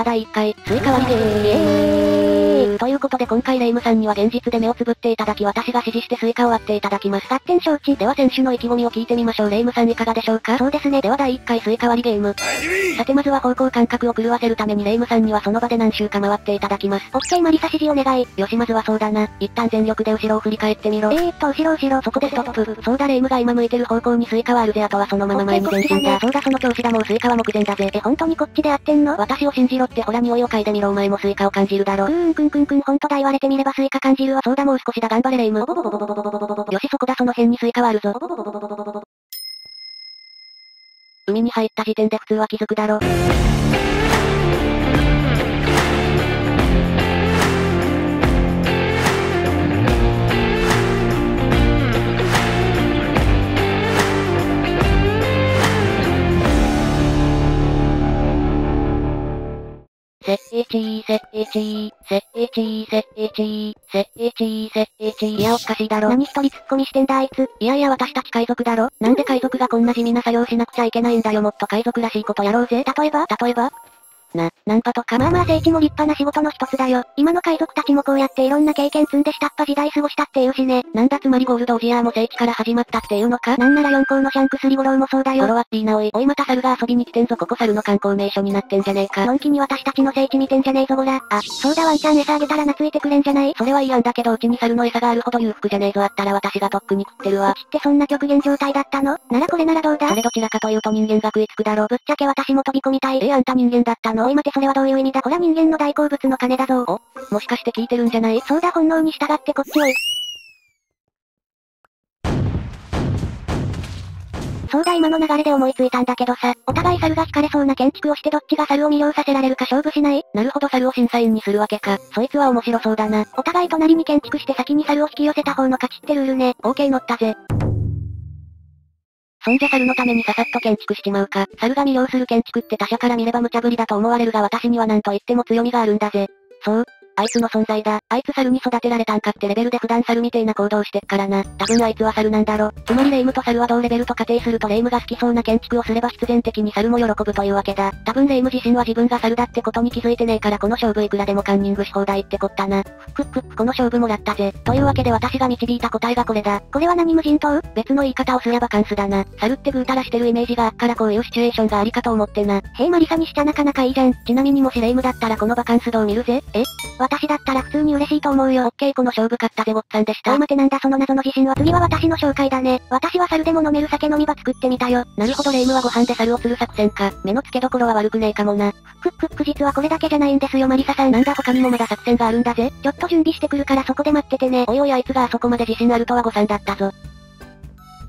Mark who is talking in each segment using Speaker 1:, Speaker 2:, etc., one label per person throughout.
Speaker 1: あ、第1回、スイカ割りゲーム。ということで今回レイムさんには現実で目をつぶっていただき私が指示してスイカを割っていただきます。
Speaker 2: 合点承知。
Speaker 1: では選手の意気込みを聞いてみましょう。レイムさんいかがでしょうか
Speaker 2: そうですね。
Speaker 1: では第1回スイカ割りゲーム。さてまずは方向感覚を狂わせるためにレイムさんにはその場で何周か回っていただきます。
Speaker 2: オッケーマリサ指示お願い。
Speaker 1: よしまずはそうだな。一旦全力で後ろを振り返ってみろ。
Speaker 2: えーっと、後ろ後ろ。
Speaker 1: そこでストップ。そうだレイムが今向いてる方向にスイカはあるぜあとはそのまま前に前進だ。そうだその調子だもうスイカは目前だぜ。
Speaker 2: え、本当にこっちで合ってんの？
Speaker 1: 私を信じろってほら匂いを嗅いでみろお前もスイカを感じるだろ。
Speaker 2: うーんくんくんくんほんとだ言われてみればスイカ感じるわ。
Speaker 1: そうだもう少しだ頑張れレイム。よしそこだその辺にスイカはあるぞ。海に入った時点で普通は気づくだろ。せっえちーせっえちー、せっえちーせっえちー、せっえちーせっえちー。いやおかしいだろ。
Speaker 2: 何一人突っ込みしてんだあいつ。
Speaker 1: いやいや私たち海賊だろなんで海賊がこんな地味な作業しなくちゃいけないんだよもっと海賊らしいことやろうぜ。
Speaker 2: 例えば
Speaker 1: 例えばな、ナンパとか。
Speaker 2: まあまあ聖地も立派な仕事の一つだよ。今の海賊たちもこうやっていろんな経験積んで下っ端時代過ごしたっていうしね。
Speaker 1: なんだつまりゴールドオジアーも聖地から始まったっていうのか
Speaker 2: なんなら四校のシャンクスリゴロウもそうだよ。
Speaker 1: ゴロワッピーなおい。おいまた猿が遊びに来てんぞここ猿の観光名所になってんじゃねえか。
Speaker 2: のんきに私たちの聖地見てんじゃねえぞごら。あ、そうだワンちゃん餌あげたら懐いてくれんじゃない？
Speaker 1: それはいい案だけどうちに猿の餌があるほど裕福じゃねえぞあったら私がとっくに食ってるわ。
Speaker 2: うちってそんな極限状態だったの？ならこれならどうだ？
Speaker 1: それどちらかというと人間が食いつくだろ。
Speaker 2: ぶっちゃけ私も飛び込みたい。
Speaker 1: えあんた人間だったの？
Speaker 2: おい待てそれはどういう意味だ？こら人間の大好物の金だぞ。
Speaker 1: お？もしかして聞いてるんじゃない？
Speaker 2: そうだ本能に従ってこっちをそうだ今の流れで思いついたんだけどさ、お互い猿が惹かれそうな建築をしてどっちが猿を魅了させられるか勝負しない？
Speaker 1: なるほど猿を審査員にするわけか。そいつは面白そうだな。
Speaker 2: お互い隣に建築して先に猿を引き寄せた方の勝ちってルールね。
Speaker 1: オーケー乗ったぜ。そんじゃ猿のためにささっと建築しちまうか。猿が魅了する建築って他者から見れば無茶ぶりだと思われるが私には何と言っても強みがあるんだぜ。そう。あいつの存在だ。あいつ猿に育てられたんかってレベルで普段猿みてえな行動してっからな。多分あいつは猿なんだろ。つまりレイムと猿は同レベルと仮定するとレイムが好きそうな建築をすれば必然的に猿も喜ぶというわけだ。多分レイム自身は自分が猿だってことに気づいてねえからこの勝負いくらでもカンニングし放題ってこったな。ふっくっくこの勝負もらったぜ。というわけで私が導いた答えがこれだ。
Speaker 2: これは何無人島
Speaker 1: 別の言い方をすればカンスだな。猿ってぐうたらしてるイメージがあっからこういうシチュエーションがありかと思ってな。
Speaker 2: へえマリサにしちゃなかなかいいじゃん。
Speaker 1: ちなみにもしレイムだったらこのバカンスどう見るぜえ
Speaker 2: 私だったら普通に嬉しいと思うよ。
Speaker 1: オッケーこの勝負勝ったぜボッツァンでした。
Speaker 2: おい待てなんだその謎の自信は次は私の紹介だね。私は猿でも飲める酒飲み場作ってみたよ。
Speaker 1: なるほどレイムはご飯で猿をする作戦か。目の付けどころは悪くねえかもな。
Speaker 2: ふっくっく実はこれだけじゃないんですよマリサさん。
Speaker 1: なんだ他にもまだ作戦があるんだぜ。
Speaker 2: ちょっと準備してくるからそこで待っててね。
Speaker 1: おいおいあいつがあそこまで自信あるとは誤算だったぞ。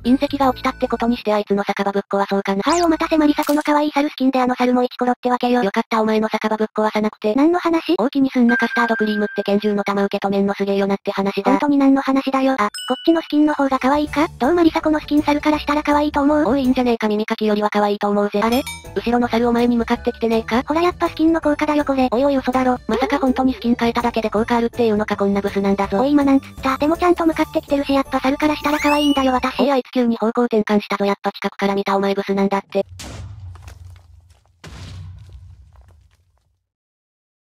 Speaker 1: 隕石が落ちたってことにしてあいつの酒場ぶっ壊そうかな。
Speaker 2: はいお待たせマリサこの可愛い猿スキンであの猿もイチコロってわけよ。
Speaker 1: よかったお前の酒場ぶっ壊さなくて。
Speaker 2: 何の話？
Speaker 1: 大きにすんなカスタードクリームって拳銃の弾受け止めんのすげえよなって話だ。
Speaker 2: 本当に何の話？だよ。あ、こっちのスキンの方が可愛いか？どうマリサこのスキン猿からしたら可愛いと思う？
Speaker 1: おいいいんじゃねえか耳かきよりは可愛いと思うぜ。あれ？後ろの猿お前に向かってきてねえか？
Speaker 2: ほらやっぱスキンの効果だよこれ。
Speaker 1: おいおい嘘だろ。まさか本当にスキン変えただけで効果あるっていうのかこんなブスなんだぞ。
Speaker 2: おい今なんつった？でもちゃんと向かってきてるしやっぱ猿からしたら可愛いんだよ私。
Speaker 1: えー、あいつ急に方向転換したぞやっぱ近くから見たお前ブスなんだって。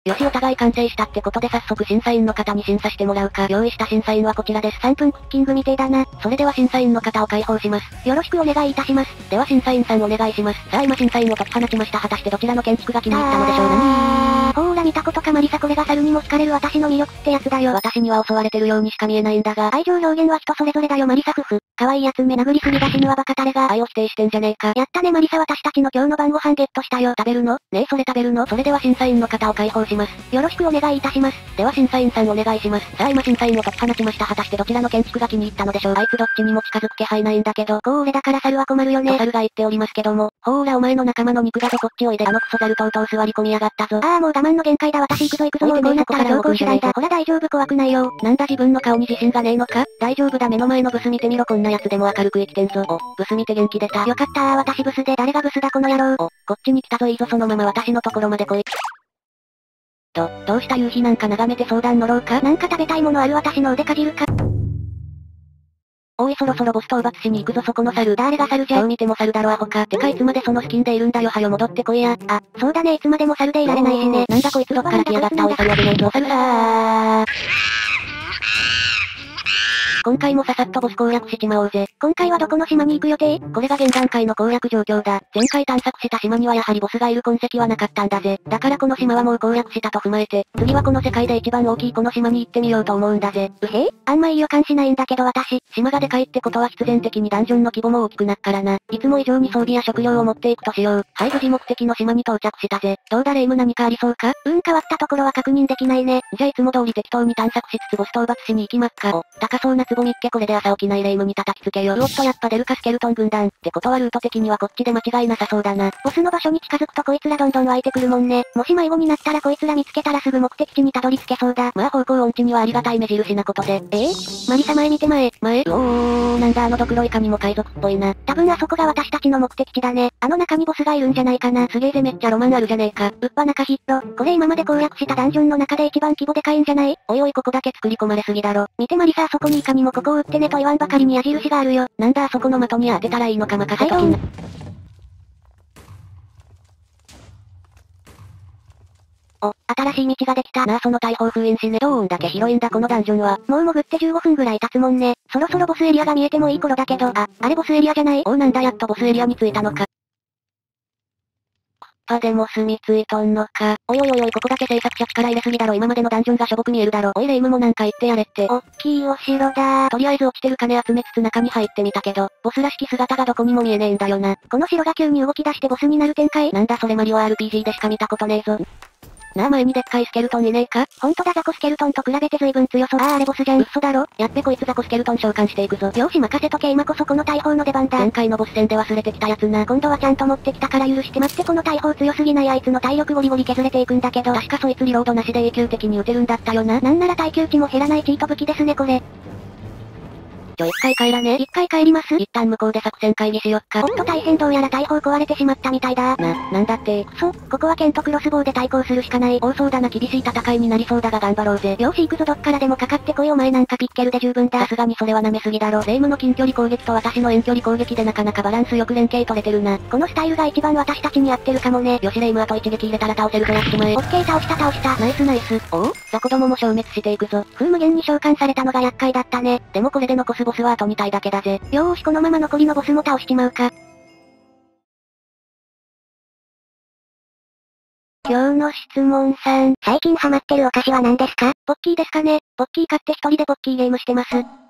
Speaker 1: よしお互い完成したってことで早速審査員の方に審査してもらうか。用意した審査員はこちらです。
Speaker 2: 3分クッキングみてえだな。
Speaker 1: それでは審査員の方を解放します。
Speaker 2: よろしくお願いいたします。
Speaker 1: では審査員さんお願いします。さあ今審査員を解き放ちました。果たしてどちらの建築が気に入ったのでしょう
Speaker 2: なほーら見たことかマリサこれが猿にも好かれる私の魅力ってやつだよ。
Speaker 1: 私には襲われてるようにしか見えないんだが。
Speaker 2: 愛情表現は人それぞれだよマリサ夫婦。可愛いやつ目殴りすぎだ死ぬわバカタレが。
Speaker 1: 愛を否定してんじゃねえか。
Speaker 2: やったねマリサ私たちの今日の晩ご飯ゲットしたよ。
Speaker 1: 食べるの？ねえそれ食べるの？それでは審査員の方を解放します。
Speaker 2: よろしくお願いいたします。
Speaker 1: では審査員さんお願いします。さあ今審査員を解き放ちました。果たしてどちらの建築が気に入ったのでしょうあいつどっちにも近づく気配ないんだけど。
Speaker 2: こう俺だから猿は困るよね。
Speaker 1: と猿が言っておりますけども。ほーらお前の仲間の肉がとこっちおいであのクソ猿とうとう座り込みやがったぞ。
Speaker 2: ああもう我慢の限界だ私行くぞ行くぞもうこうなったら強行手段だ。ほら大丈夫怖くないよ。
Speaker 1: なんだ自分の顔に自信がねえのか大丈夫だ目の前のブス見てみろこんな奴でも明るく生きてんぞ。お、ブス見て元気出た。
Speaker 2: よかったー私ブスで誰がブスだこの野郎。
Speaker 1: お、こっちに来たぞいいぞそのまま私のところまで来い。ど、どうした夕日なんか眺めて相談乗ろうか？
Speaker 2: なんか食べたいものある私の腕かじるか？
Speaker 1: おいそろそろボス討伐しに行くぞそこの猿。
Speaker 2: 誰が猿じゃ？
Speaker 1: どう見ても猿だろアホか。てかい？つまでそのスキンでいるんだよはよ戻ってこいや。
Speaker 2: あ、そうだねいつまでも猿でいられないしね。
Speaker 1: なんだこいつどっから来やがった？おい猿危ないぞ猿だー。今回もささっとボス攻略しちまおうぜ。
Speaker 2: 今回はどこの島に行く予定？
Speaker 1: これが現段階の攻略状況だ。前回探索した島にはやはりボスがいる痕跡はなかったんだぜ。だからこの島はもう攻略したと踏まえて、次はこの世界で一番大きいこの島に行ってみようと思うんだぜ。
Speaker 2: うへあんまいい予感しないんだけど私。
Speaker 1: 島がでかいってことは必然的にダンジョンの規模も大きくなっからな。いつも以上に装備や食料を持っていくとしよう。はい無事目的の島に到着したぜ。どうだレイム何かありそうか？
Speaker 2: うん変わったところは確認できないね。
Speaker 1: じゃあいつも通り適当に探索しつつボス討伐しに行きまっか。お、高そうなつぼみっけこれで朝起きないレイムに叩きつけよう。おっとやっぱ出るかスケルトン軍団。ってことはルート的にはこっちで間違いなさそうだな。
Speaker 2: ボスの場所に近づくとこいつらどんどん湧いてくるもんね。もし迷子になったらこいつら見つけたらすぐ目的地にたどり着けそうだ。
Speaker 1: まあ方向音痴にはありがたい目印なことで。
Speaker 2: え？ー、マリサ前見て前。
Speaker 1: 前おー、なんだあのドクロイカにも海賊っぽいな。
Speaker 2: 多分あそこが私たちの目的地だね。あの中にボスがいるんじゃないかな。
Speaker 1: すげえぜめっちゃロマンあるじゃねえか。
Speaker 2: うっぱ中ヒット。これ今まで攻略したダンジョンの中で一番規模でかいんじゃない？
Speaker 1: おいおいここだけ作り込まれすぎだろ。
Speaker 2: 見てマリサあそこににもここを撃ってねと言わんばかりに矢印があるよ。
Speaker 1: なんだあそこの的に当てたらいいのか任せときな。
Speaker 2: お、新しい道ができた。
Speaker 1: なあその大砲封印しね。どーんだけ広いんだこのダンジョンは。
Speaker 2: もう潜って15分ぐらい経つもんね。そろそろボスエリアが見えてもいい頃だけど、あ、あれボスエリアじゃない？
Speaker 1: おーなんだやっとボスエリアに着いたのか。パでも住み着いとんのか。おいおいおいおいここだけ制作者力入れすぎだろ今までのダンジョンがしょぼく見えるだろ。おいレイムもなんか言ってやれって。
Speaker 2: おっきいお城だ
Speaker 1: とりあえず落ちてる金集めつつ中に入ってみたけど、ボスらしき姿がどこにも見えねえんだよな。
Speaker 2: この城が急に動き出してボスになる展開
Speaker 1: なんだそれマリオ RPG でしか見たことねえぞ。なあ前にでっかいスケルトンいねえか？
Speaker 2: ほんとだザコスケルトンと比べて随分強そう。あああれボスじゃん。
Speaker 1: 嘘だろやっべこいつザコスケルトン召喚していくぞ。
Speaker 2: よし任せとけ今こそこの大砲の出番だ。
Speaker 1: 前回のボス戦で忘れてきたやつな。
Speaker 2: 今度はちゃんと持ってきたから許して待ってこの大砲強すぎないあいつの体力ゴリゴリ削れていくんだけど。
Speaker 1: 確かそいつリロードなしで永久的に撃てるんだったよな。
Speaker 2: なんなら耐久値も減らないチート武器ですねこれ。
Speaker 1: ちょ一回帰らね
Speaker 2: 一回帰ります
Speaker 1: 一旦向こうで作戦会議しよっか。
Speaker 2: おっと大変どうやら大砲壊れてしまったみたいだ。
Speaker 1: な、なんだって
Speaker 2: くそ、ここは剣とクロスボウで対抗するしかない。
Speaker 1: 多そうだな厳しい戦いになりそうだが頑張ろうぜ。
Speaker 2: よし行くぞどっからでもかかってこいお前なんかピッケルで十分だ。
Speaker 1: さすがにそれは舐めすぎだろ。レイムの近距離攻撃と私の遠距離攻撃でなかなかバランスよく連携取れてるな。
Speaker 2: このスタイルが一番私たちに合ってるかもね。
Speaker 1: よしレイムあと一撃入れたら倒せるぞやっちまえ。
Speaker 2: オッケー倒した倒した。
Speaker 1: ナイスナイス。お？おザコどもも消滅していくぞ。
Speaker 2: 風無限に召喚されたのが厄介だったね。
Speaker 1: でもこれで残すボスはあと2体だけだぜ。
Speaker 2: よーしこのまま残りのボスも倒しちまうか。今日の質問さん。最近ハマってるお菓子は何ですか？ポッキーですかね？ポッキー買って一人でポッキーゲームしてます。